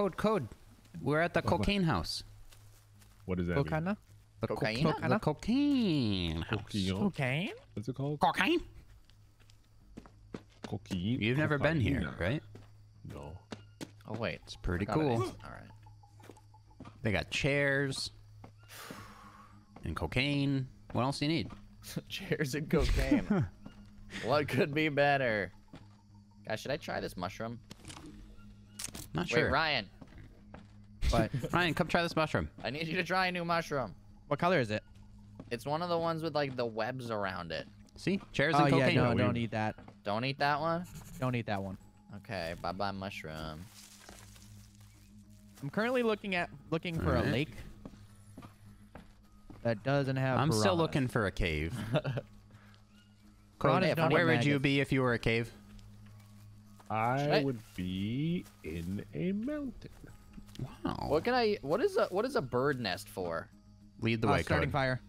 Code, code. We're at the What- what? cocaine house. What does that mean? Cocaine? The Cocaine? co- the cocaine house. Coquillon? Cocaine? What's it called? Cocaine? Coquillon? You've never been here, right? No. Oh wait, It's pretty Got it. cool. All right. They got chairs and cocaine. What else do you need? Cheers and cocaine. what could be better? Guys, should I try this mushroom? Not Wait, sure. Ryan, But Ryan, come try this mushroom. I need you to try a new mushroom. what color is it? It's one of the ones with like the webs around it. See? Chairs Oh and yeah, no, don't eat that. Don't eat that one. Don't eat that one. Okay, bye bye mushroom. I'm currently looking at looking for Alright. a lake that doesn't have. I'm still looking for a cave. Piranhas Code, don't eat where would you be if you were a cave? I I- would be in a mountain. Wow. What can I? What is a what is a bird nest for? Lead the Uh, way, starting Code. fire.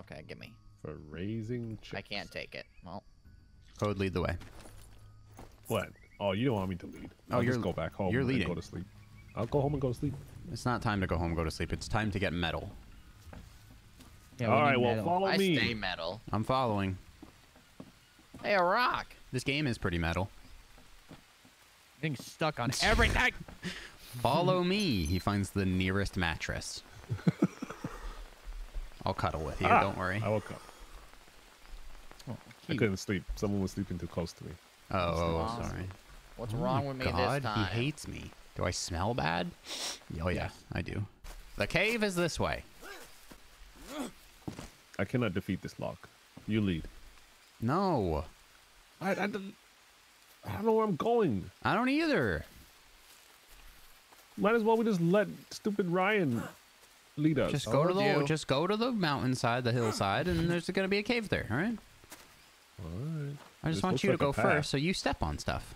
Okay, give me. For raising chicks. I can't take it. Well, Code, lead the way. What? Oh, you don't want me to lead. Oh, I'll you're- just go back home you're and leading. go to sleep. I'll go home and go to sleep. It's not time to go home and go to sleep. It's time to get metal. Yeah, we All need well, metal. follow I me. stay metal. I'm following. Hey, a rock. This game is pretty metal. Getting stuck on everything. Follow me. He finds the nearest mattress. I'll cuddle with you. Ah, Don't worry. I woke up. I couldn't sleep. Someone was sleeping too close to me. Oh, oh, sorry. What's Oh wrong with me God, this time? he hates me. Do I smell bad? Oh yeah, Yes. I do. The cave is this way. I cannot defeat this lock. You lead. No, I, I, don't- I don't know where I'm going. I don't either. Might as well we just let stupid Ryan lead us. Just go to the you. just go to the mountainside, the hillside, and there's gonna be a cave there. All right. Alright. I just This want you to like a go first, so you step on stuff.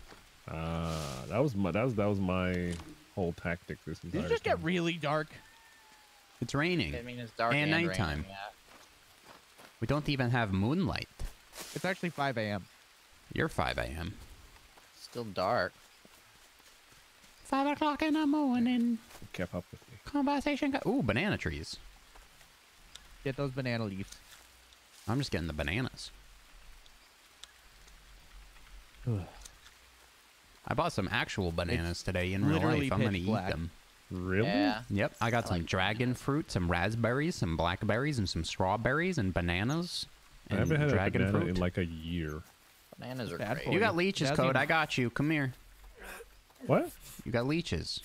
Ah, that was my that was that was my whole tactic. This Did entire it just get really dark? It's raining. I mean, it's dark And and, nighttime. raining, yeah. We don't even have moonlight. It's actually 5 a.m. You're 5 a.m. Still dark. Five o'clock in the morning. kept up with me. Conversation. Go- Ooh, banana trees. Get those banana leaves. I'm just getting the bananas. I bought some actual bananas today in real life. I'm gonna pitch eat them. Really? Yeah. Yep, I got I some like dragon fruit, some raspberries, some blackberries, and some strawberries and bananas. I And haven't had dragon a banana fruit. in like a year. Bananas are Bad great. for you you. got leeches, Doesn't code. even- I got you. Come here. What? You got leeches.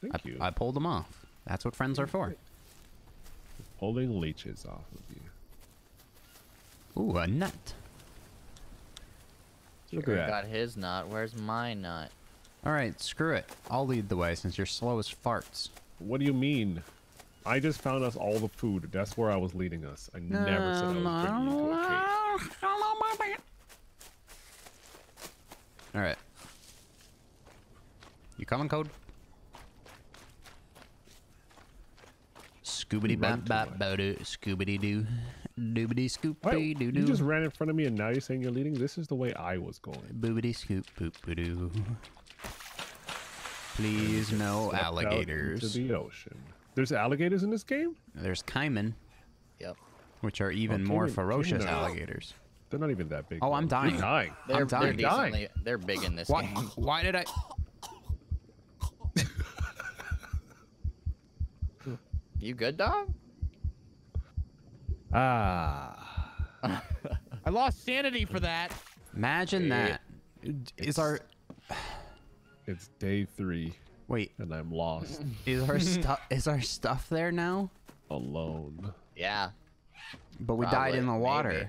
Thank I, you. I pulled them off. That's what friends are for. Pulling leeches off of you. Ooh, a nut. Look Sure at that. got his nut. Where's my nut? All right, screw it. I'll lead the way since you're slow as farts. What do you mean? I just found us all the food. That's where I was leading us. I never said I was Um, bringing you to a cave. All right. You coming, Code? Scoobity Run bop too bop much. bo doo scoobity doo doobity scoop What? doo doo You just ran in front of me and now you're saying you're leading? This is the way I was going. boobity scoop boop boo doo. Please no Stepped out alligators. Into the ocean. There's alligators in this game? There's caiman, Yep. which are even Oh, more caiman- ferocious caiman are- alligators. They're not even that big. Oh, I'm dying. You're dying. They're, I'm they're dying. decently. They're big in this Why? game. Why did I? You good, dog? Ah. I lost sanity for that. Imagine that. Is our It's day three wait? and I'm lost Is our stuff is our stuff there now? alone. Yeah. But we died in the water. maybe.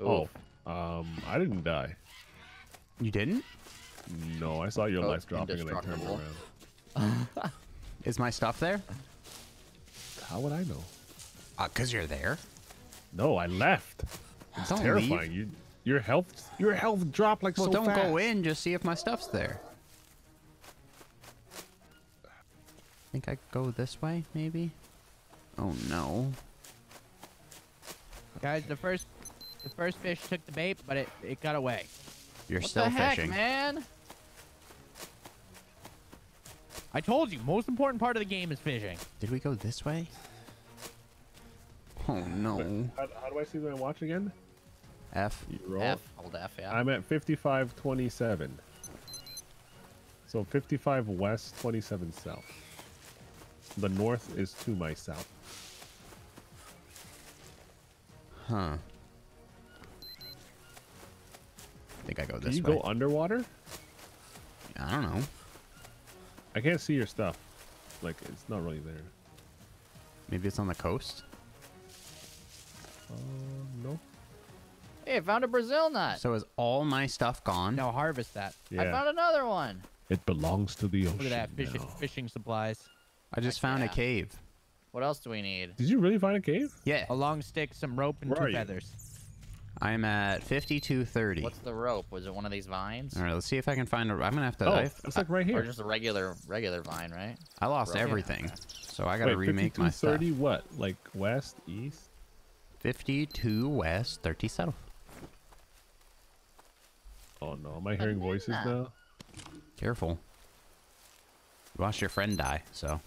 Oh, um, I didn't die. You didn't? No, I saw your Oh, lights dropping and I turned around. Is my stuff there? How would I know? Uh, cause you're there. No, I left. It's Don't terrifying. You, your health, your health dropped like Well, so don't fast. go in. Just see if my stuff's there. I Think I go this way, maybe? Oh no. Guys, the first the first fish took the bait, but it, it got away. You're What still the heck, fishing. man? I told you, most important part of the game is fishing. Did we go this way? Oh no. How, how do I see my watch again? F. You roll. F. Hold F, yeah. I'm at 55.27. So 55 west, 27 south. The north is to my south. Huh. I think I go Do this you way. go underwater? I don't know. I can't see your stuff. Like, it's not really there. Maybe it's on the coast. Uh, no. Hey, I found a Brazil nut. So is all my stuff gone? No, harvest that. Yeah. I found another one. It belongs to the ocean. Look at that fishing now. fishing supplies. I just Heck found a cave. What else do we need? Did you really find a cave? Yeah. A long stick, some rope, and Where two feathers. you? Feathers. I'm at 5230. What's the rope? Was it one of these vines? All right, let's see if I can find a. I'm gonna have to. Oh, I, it's like right here. Or just a regular regular vine, right? I lost Rope. everything, so I gotta remake my stuff. 30 what? Like west, east? 52 west, 30 south. Oh no, am I hearing voices now? Careful. You watched your friend die, so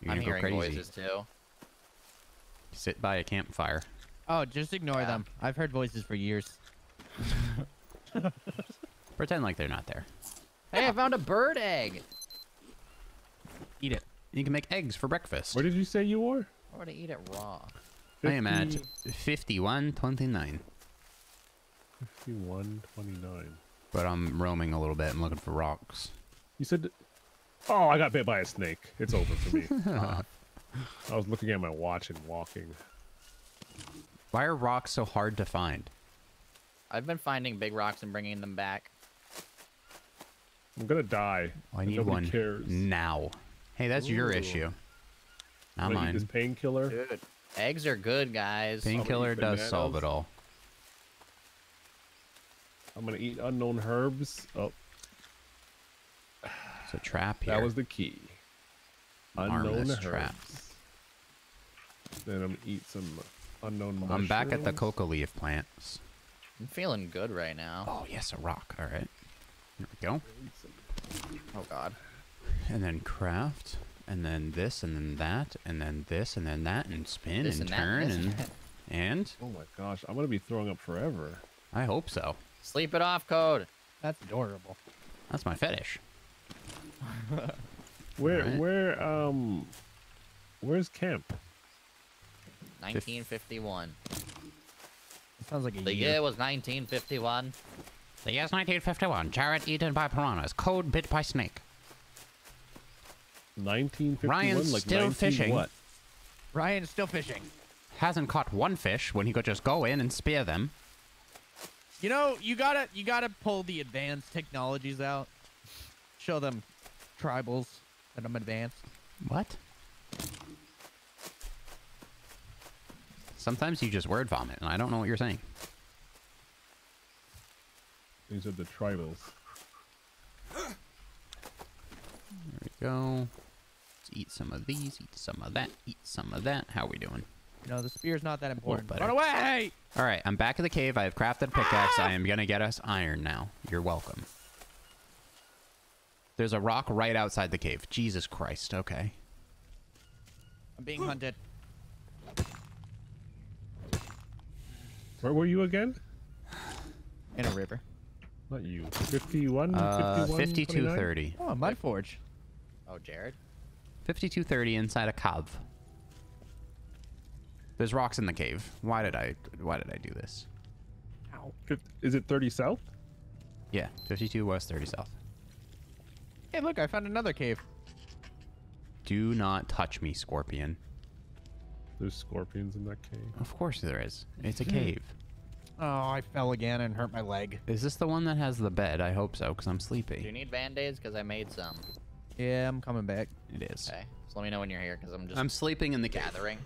you're I'm gonna go hearing crazy. voices too. Sit by a campfire. Oh, just ignore Yeah. them. I've heard voices for years. Pretend like they're not there. Hey, I found a bird egg. Eat it. You can make eggs for breakfast. Where did you say you were? I want to eat it raw. I am at 50 51.29, 51, 29. but I'm roaming a little bit. I'm looking for rocks. You said. Oh, I got bit by a snake. It's over for me. Uh, I was looking at my watch and walking. Why are rocks so hard to find? I've been finding big rocks and bringing them back. I'm gonna die. Oh, I need nobody one Cares. now. Hey, that's your issue. Not I'm gonna eat this mine. painkiller. Dude, eggs are good, guys. Painkiller eat does solve it all. I'm gonna eat unknown herbs. Oh, It's a trap here. that was the key. Unknown Harmless herbs. trap. Then I'm gonna eat some unknown mushrooms. I'm back at the coca leaf plants. I'm feeling good right now. Oh, yes, a rock. All right. Here we go. Oh God. And then craft. And then this, and then that, and then this, and then that, and spin, This and and that, turn, and and that. and Oh my gosh, I'm gonna be throwing up forever. I hope so. Sleep it off, code. That's adorable. That's my fetish. Where, Alright. where, um, where's camp? 1951. It sounds like a The year. year was 1951. The year's 1951. Jared eaten by piranhas. Code bit by snake. 1951. Ryan's like still 19 fishing. What? Ryan's still fishing. Hasn't caught one fish when he could just go in and spear them. You know, you gotta you gotta pull the advanced technologies out. Show them tribals that I'm advanced. What? Sometimes you just word vomit, and I don't know what you're saying. These are the tribals. There we go. Let's eat some of these, eat some of that, eat some of that. How are we doing? You know, the spear's not that important. Run away! All right, I'm back at the cave. I have crafted a pickaxe. I am going to get us iron now. You're welcome. There's a rock right outside the cave. Jesus Christ. Okay. I'm being hunted. Where were you again? In a river. Not you. 51, Uh, 51, 5230. Oh, a mud forge. Oh, Jared. 5230 inside a cave. There's rocks in the cave. Why did I why did I do this? Ow. Is it 30 south? Yeah, 52 west, 30 south. Hey, look, I found another cave. Do not touch me, scorpion. There's scorpions in that cave. Of course there is. It's a cave. Oh, I fell again and hurt my leg. Is this the one that has the bed? I hope so, because I'm sleepy. Do you need band-aids? Because I made some. Yeah, I'm coming back. It is. Okay. So let me know when you're here, because I'm just I'm sleeping in the cave. gathering.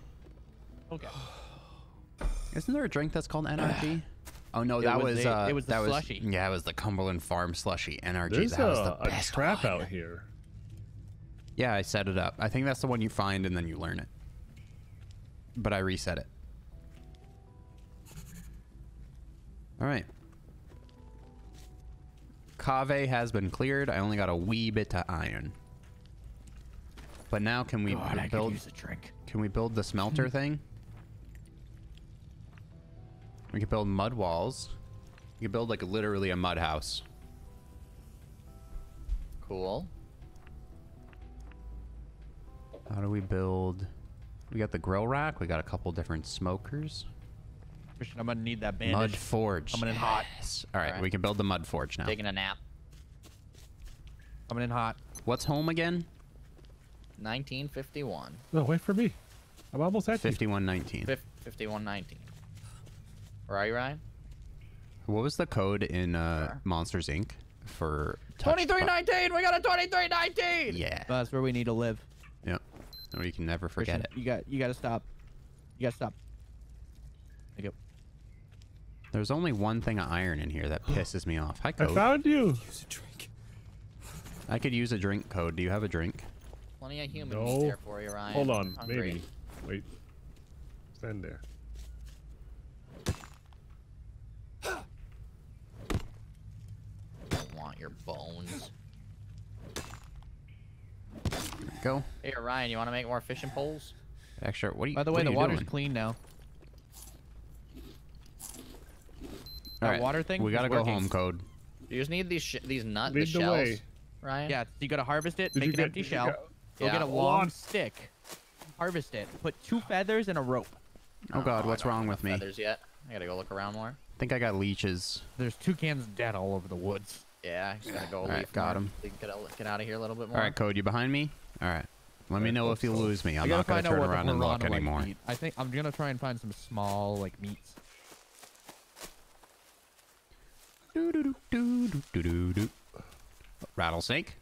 Okay. Isn't there a drink that's called NRG? Oh no, It that was was, the- uh, it was the that was slushy. yeah, it was the Cumberland Farm slushy NRG. There's that was a, the a best trap one. out here. Yeah, I set it up. I think that's the one you find and then you learn it. But I reset it. All right. Cave has been cleared. I only got a wee bit to iron. But now can we God, build? Can we build the smelter thing? We could build mud walls. We could build like literally a mud house. Cool. How do we build? We got the grill rack. We got a couple different smokers. Christian, I'm gonna need that Mud bandage. forge. Coming in hot. Yes. All right, Alright. we can build the mud forge now. Taking a nap. Coming in hot. What's home again? 1951. No, wait for me. I'm almost at you. Fifty-one nineteen. 5119. Where are you, Ryan? What was the code in uh, Sure. Monsters Inc. for 2319! We got a 2319! Yeah. That's where we need to live. Yep. Or you can never forget Christian, it. You got you gotta stop. You gotta stop. Thank you. There's only one thing of iron in here that pisses me off. Hi, I found you. Use a drink. I could use a drink code. Do you have a drink? Plenty of humans No. there for you, Ryan. Hold on, Hungry. maybe. Wait. Stand there. Don't want your bones. Go. Hey, Ryan, you want to make more fishing poles? Extra. What are you? By the way, the water's doing? clean now. All that right, water thing We gotta go working. Home, code. You just need these sh- these nut Lead the the shells, way. Ryan. Yeah, you gotta harvest it, Did make an get- empty did you shell, get- go Yeah. get a Hold long on. stick, harvest it, put two feathers and a rope. Oh God, oh, what's wrong with me? Feathers yet? I gotta go look around more. I think I got leeches. There's two cans dead all over the woods. Yeah, I just gotta go. All right, leaf got more. 'em. We can get, get out of here a little bit more. All right, code. You behind me? All right. Let me know if you lose me. I'm not gonna turn around and look anymore. to. I think I'm gonna try and find some small like meats. Do, do, do, do, do, do, do, do. Rattlesnake.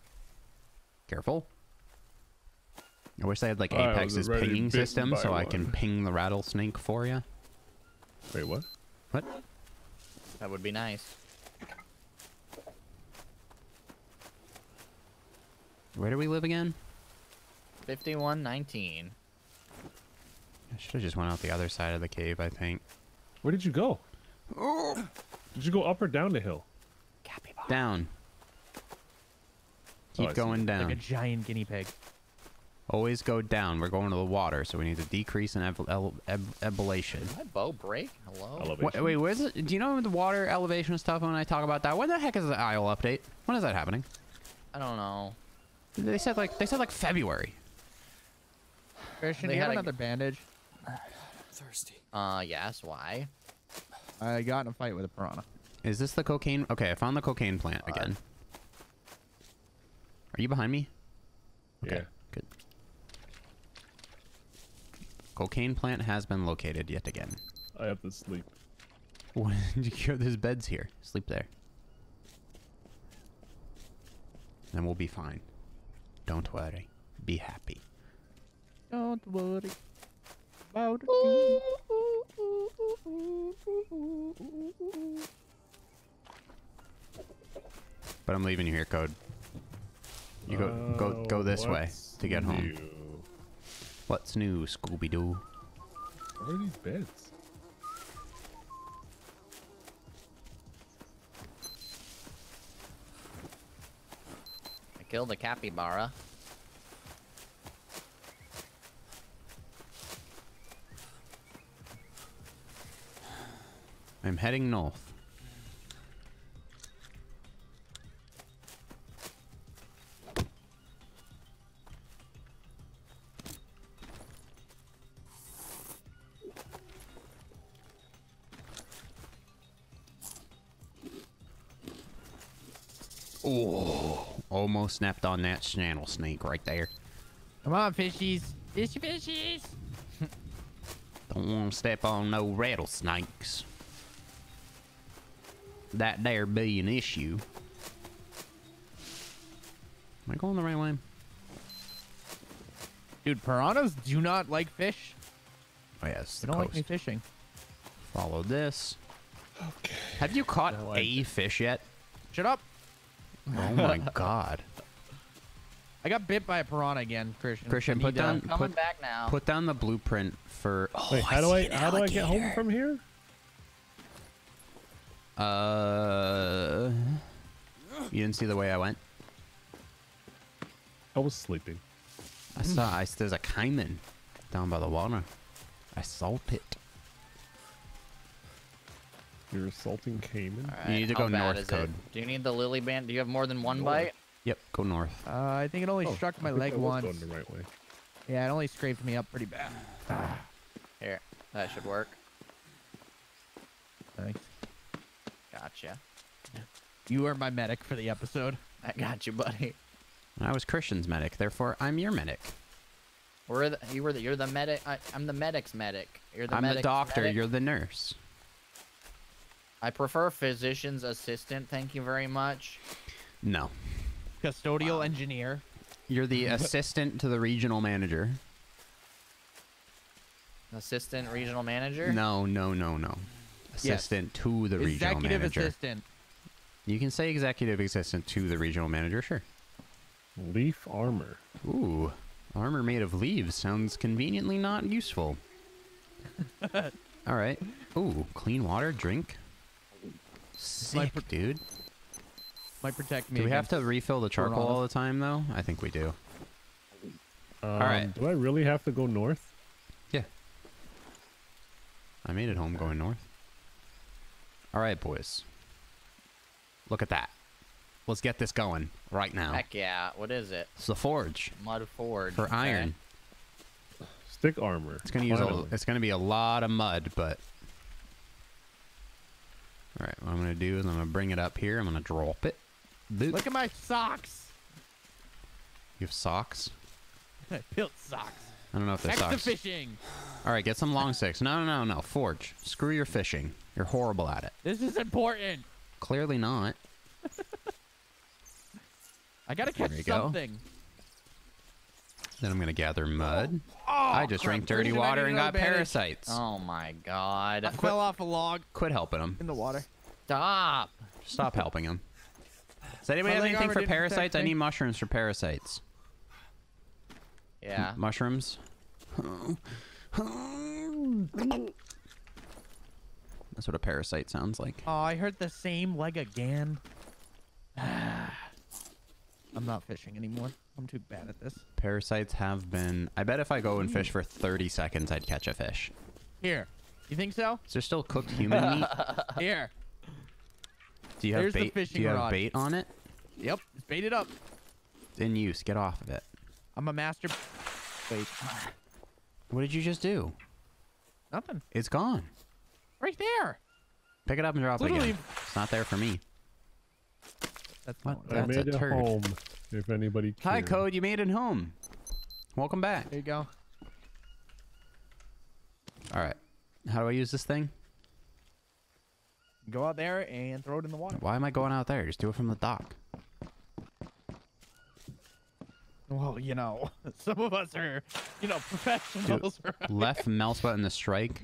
Careful. I wish they had like I Apex's pinging system by so I can ping the rattlesnake for you. Wait, what? What? That would be nice. Where do we live again? 5119. I should have just went out the other side of the cave. I think. Where did you go? Did you go up or down the hill? Down. Oh, Keep see. going down. Like a giant guinea pig. Always go down. We're going to the water, so we need to decrease in ev- elevation. Did my bow break? Hello? Elevation. Wait, wait, where's it? Do you know the water elevation stuff when I talk about that? When the heck is the Isle update? When is that happening? I don't know. They said like they said like February. Christian, They do you have had a- another bandage? Thirsty. Uh, yes. Why? I got in a fight with a piranha. Is this the cocaine? Okay, I found the cocaine plant again. Are you behind me? Okay, Yeah. good. Cocaine plant has been located yet again. I have to sleep. What did you cure? There's beds here. Sleep there. Then we'll be fine. Don't worry. Be happy. Don't worry about But I'm leaving you here, Code. You go go oh, go Oh, this way to get home. What's new, Scooby Doo? Where are these beds? I killed a capybara. I'm heading north. Oh, almost snapped on that channel snake right there. Come on, fishies. Fishy fishies. Don't want to step on no rattlesnakes. That there be an issue. Am I going the right way? Dude, piranhas do not like fish. Oh yes, They the don't like me fishing. Follow this. Okay. Have you caught No, I- a fish yet? Shut up. Oh my god. I got bit by a piranha again, Christian. Christian, put need, down Coming put, back now. put down the blueprint for oh, Wait, how do I how do I get home from here? Uh You didn't see the way I went? I was sleeping. I saw. I, there's a caiman down by the water. I saw it. You're assaulting caiman? All You need to go north is it? code. Do you need the lily band? Do you have more than one North. bite? Yep, go north. Uh, I think it only Oh, struck I my think leg I was once. going the right way. Yeah, it only scraped me up pretty bad. Here, that should work. Thanks. Gotcha. You are my medic for the episode. I got you, buddy. I was Christian's medic, therefore I'm your medic. We're the, you were the, you're the medic. I, I'm the medic's medic. You're the I'm the doctor. medic. You're the nurse. I prefer physician's assistant. Thank you very much. No, Custodial engineer. you're the assistant to the regional manager. Assistant regional manager. No, no, no, no. Assistant to the regional manager. Executive manager. assistant. You can say executive assistant to the regional manager, sure. Leaf armor. Ooh, armor made of leaves sounds conveniently not useful. All right. Ooh, clean water, drink. Sick, pr- dude. Might protect me. Do we have to refill the charcoal Piranha. all the time, though? I think we do. Um, right. Do I really have to go north? Yeah. I made it home going north. All right, boys. Look at that. Let's get this going right now. Heck yeah. What is it? It's the forge Mud forge. for okay. iron. Stick armor. It's gonna use a, it's gonna be a lot of mud, but all right. What I'm gonna do is I'm gonna bring it up here. I'm gonna drop it. Boop. Look at my socks. You have socks. I built socks. I don't know if they're Extra socks. fishing. All right, get some long sticks. No, no, no, no. Forge. Screw your fishing. You're horrible at it. This is important. Clearly not. I gotta catch There you go. something. Then I'm gonna gather oh. mud. Oh, I just crap. drank dirty Christian, water and got another parasites. Oh my god. I fell off a log Quit helping him. in the water. Stop. Stop helping him. Does anybody have anything for parasites? I need mushrooms for parasites. Yeah. Mushrooms. That's what a parasite sounds like. Oh, I hurt the same leg again. I'm not fishing anymore. I'm too bad at this. Parasites have been. I bet if I go and fish for 30 seconds, I'd catch a fish. Here. You think so? Is there still cooked human meat? Here. Do you have There's the bait? Do fishing you have rod. bait on it? Yep. It's baited up. It's in use. Get off of it. I'm a master. Wait. What did you just do? Nothing. It's gone. Right there. Pick it up and drop it again. It's not there for me. That's What? not That's I a made it turd. home. If anybody Hi. Code. You made it home. Welcome back. There you go. All right. How do I use this thing? Go out there and throw it in the water. Why am I going out there? Just do it from the dock. Well, you know, some of us are, you know, professionals. right? Left mouse button to strike.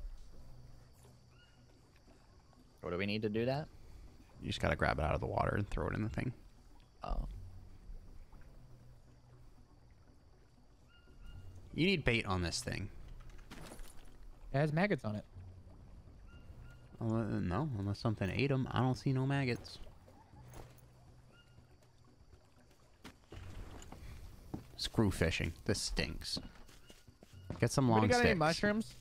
what do we need to do that? You just gotta grab it out of the water and throw it in the thing. Oh. You need bait on this thing. It has maggots on it. Uh, no, unless something ate them. I don't see no maggots. Screw fishing. This stinks. Get some What long you got sticks. any mushrooms?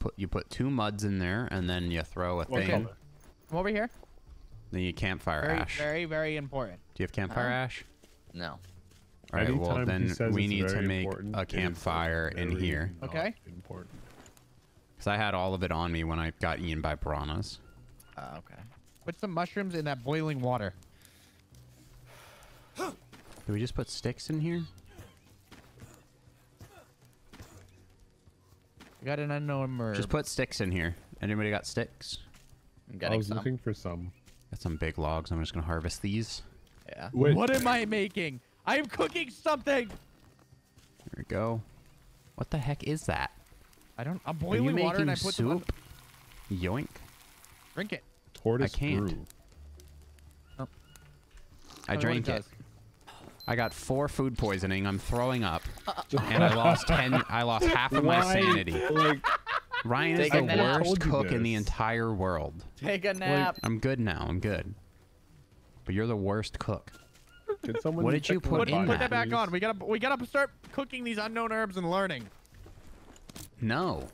Put you put two muds in there, and then you throw a What thing. color? Come over here. Then you campfire Very, ash. very, very important. Do you have campfire Huh? ash? No. All right. Well, Anytime he then we need to make a campfire in here. Okay. Important. Because I had all of it on me when I got eaten by piranhas. Oh, okay. Put some mushrooms in that boiling water. Do we just put sticks in here? Got an unknown murder. Just put sticks in here. Anybody got sticks? I'm I was some. looking for some. Got some big logs. I'm just gonna harvest these. Yeah. Wait, What am I making? I am cooking something. There we go. What the heck is that? I don't. I'm Are you boiling making water and I put them on- soup? Yoink. Drink it. Tortoise I can't. brew. I Tell drank it. does. I got four food poisoning. I'm throwing up, and I lost ten. I lost half of my Why? sanity. Like, Ryan is the nap. Worst told you cook in the entire world. Take a nap. I'm good now. I'm good. But you're the worst cook. can someone What did you put Put, in body, put that back on. We gotta we gotta start cooking these unknown herbs and learning. No.